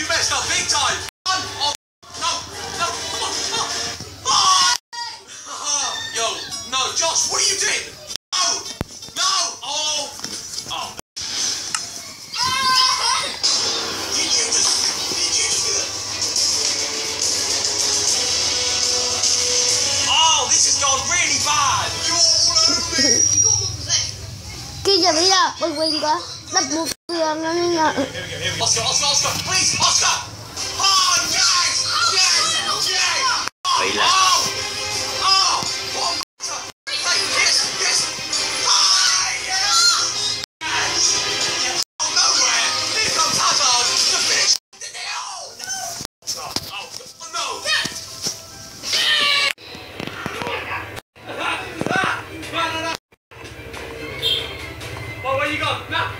You messed up big time. Oh, no, no, oh, oh. Yo, no, Josh, what are you doing? No, no, oh, oh. Kaya, kaya, magwing ka. Nag-move ko yung ano yeah. Here we go, here we go. Oscar, Oscar, Oscar, please, Oscar! Oh, yes! Yes! Yes! Baila. Oh! Well, where you go? Now!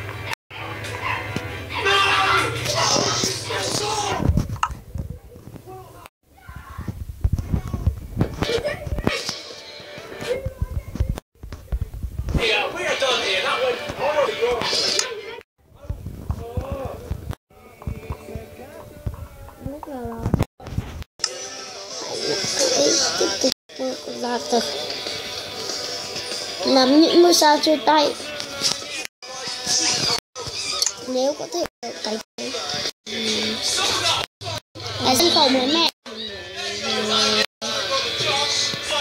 Sao chơi tay? Nếu có thể cái Cái sân khấu mới mẹ.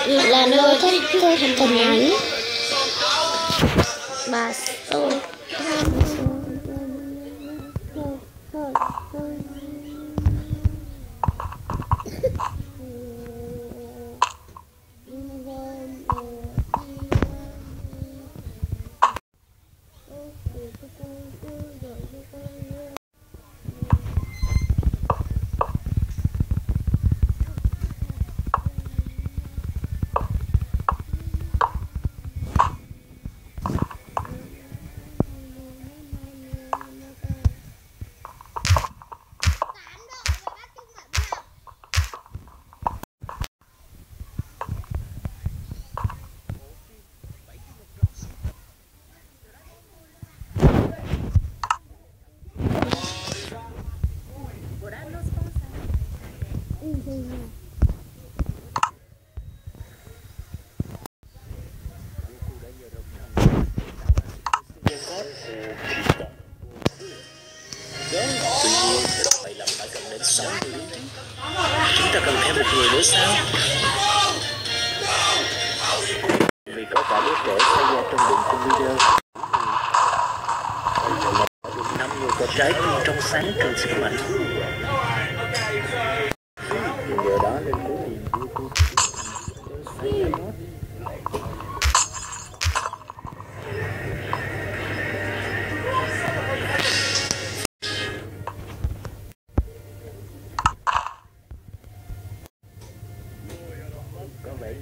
Ừ, là nơi thích tôi thần thần ấy và ơi Một người nữa sao? Vì có cả đứa trẻ xảy ra trong bụng con video năm người có trái tim trong sáng cần sức mạnh.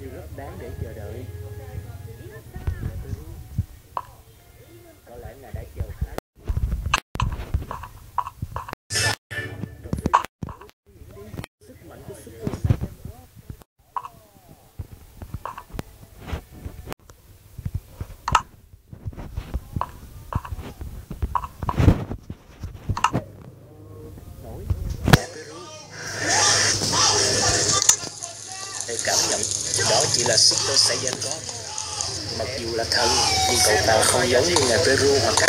Như rất đáng để chờ đợi có lẽ ngài đã chờ khá sức mạnh của Super Saiyan nổi Peru Hãy cảm nhận đó chỉ là Super Saiyan God Mặc dù là thần, Nhưng cậu ta không giống như ngài Peru hoặc các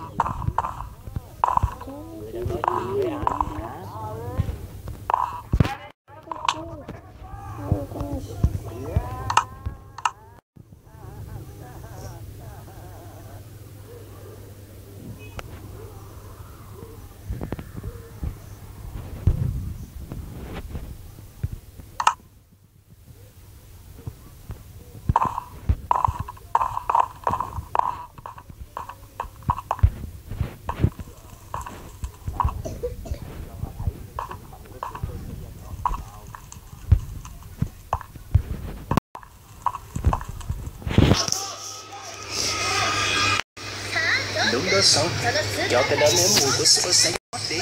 đúng đó cho cái đó nếm mùi của Super Saiyan đi.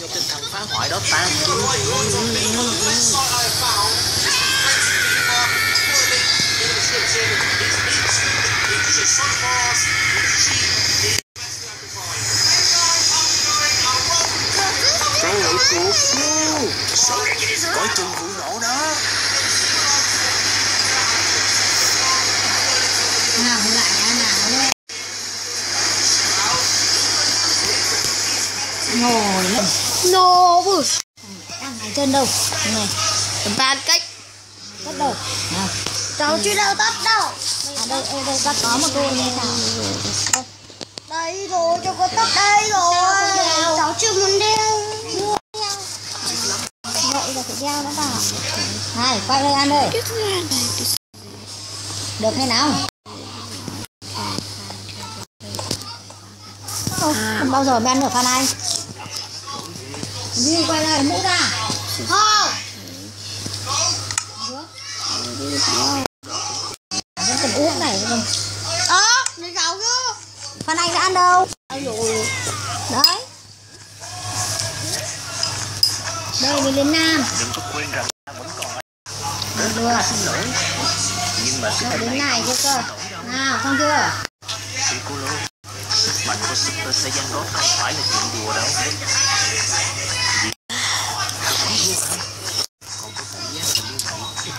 Cho tinh thần phá hoại đó tan. Ngồi lên nô bự đang ở trên đâu này bàn cách tắt đâu nào cháu chưa đâu tắt đâu à đây đây đây tắt có một cô như nào đây rồi cho con tắt đây rồi cháu chưa muốn đeo vậy là phải đeo nó vào này quay đây ăn đây được hay nào Không, không bao giờ mới ăn được phan anh đi quay lại mũ ra. Không Vẫn cần uống này không Ờ, để cháu chứ phần anh đã ăn đâu? Rồi Đấy. Đây mình lên Nam. Đừng có quên rằng vẫn còn Được Nhưng mà sức đến này chưa cơ. Nào, không chưa? mạnh của Super Saiyan God không phải là chuyện đùa đâu Vì Thật không vô hả Còn có cảm giác là như vậy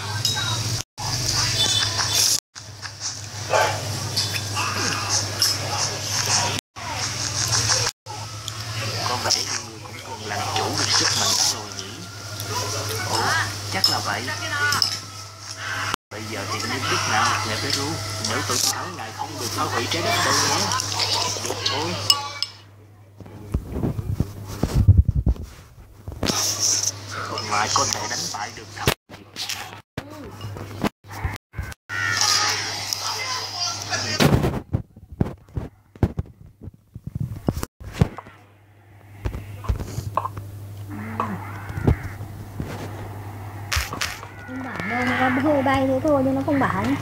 Có vẻ như người cũng cần làm chủ được sức mạnh đó rồi nhỉ Ồ, chắc là vậy Bây giờ thì như biết nào, ngài Peru Nếu tôi thắng ngài không được phá hủy trái đất đâu nhé Được thôi. Còn ngài có thể đánh bại được thằng Không bản đâu, nó hơi bay thế thôi nhưng nó không bản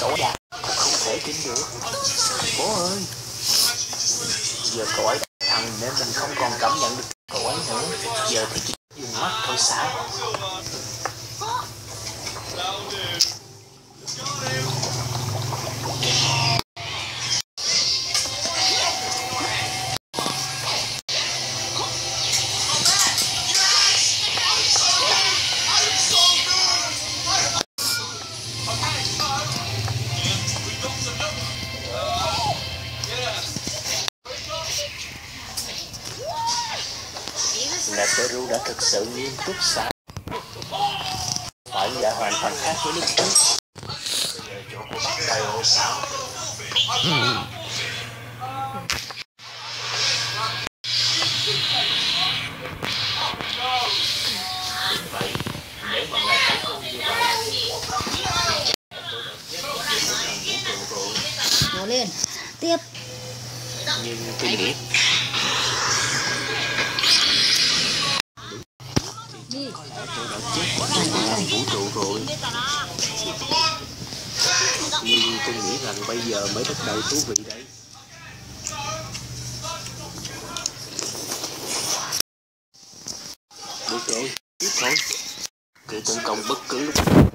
Cậu đạt Không thể tin được. Bố ơi, Giờ cậu ấy đã thằng nên mình không còn cảm nhận được cậu ấy nữa. Giờ thì chỉ dùng mắt thôi sao túc sao phận đã hoàn toàn khác với lúc trước. Chỗ của sao rồi Cố lên. Tiếp. Nhưng tôi nghĩ thú vị đấy. Được rồi tiếp thôi. Cứ tấn công bất cứ lúc nào.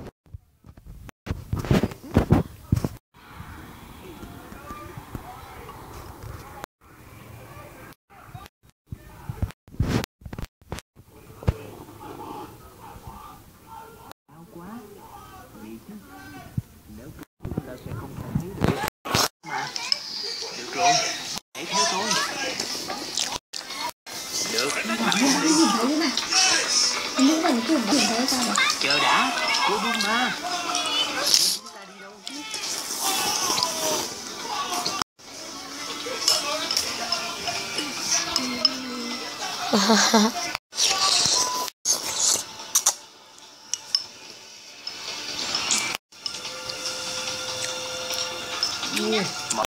はは。Yeah.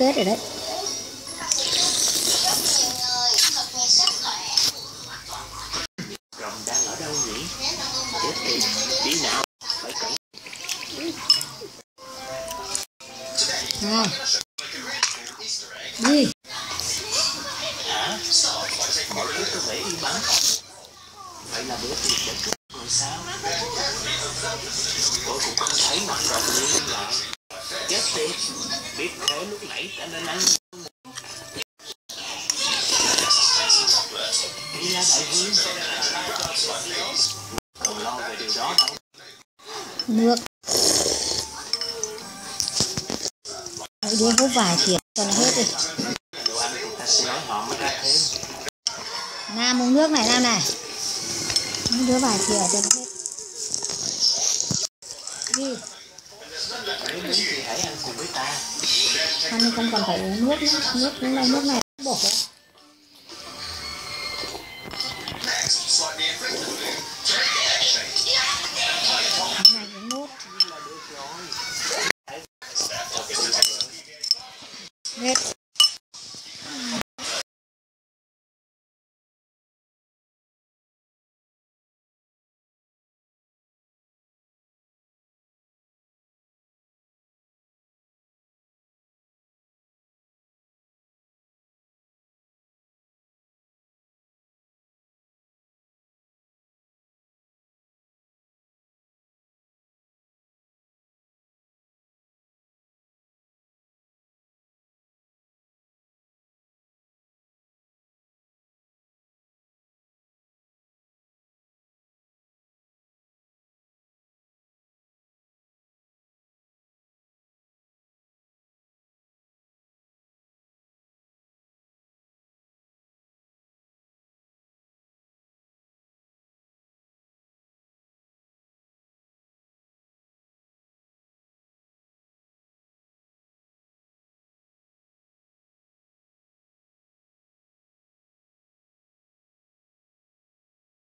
Đã biết lúc nãy ta nên ăn đi ra đại vương lo về điều đó đâu Nước Hãy đưa hút vài thiệt cho nó hết đi. Nam uống nước này, Nam này. Uống đứa vài thìa cho nó hết. Đi nếu muốn thì hãy ăn cùng với ta Anh không cần phải uống nước nữa Nước uống này, nước này. bột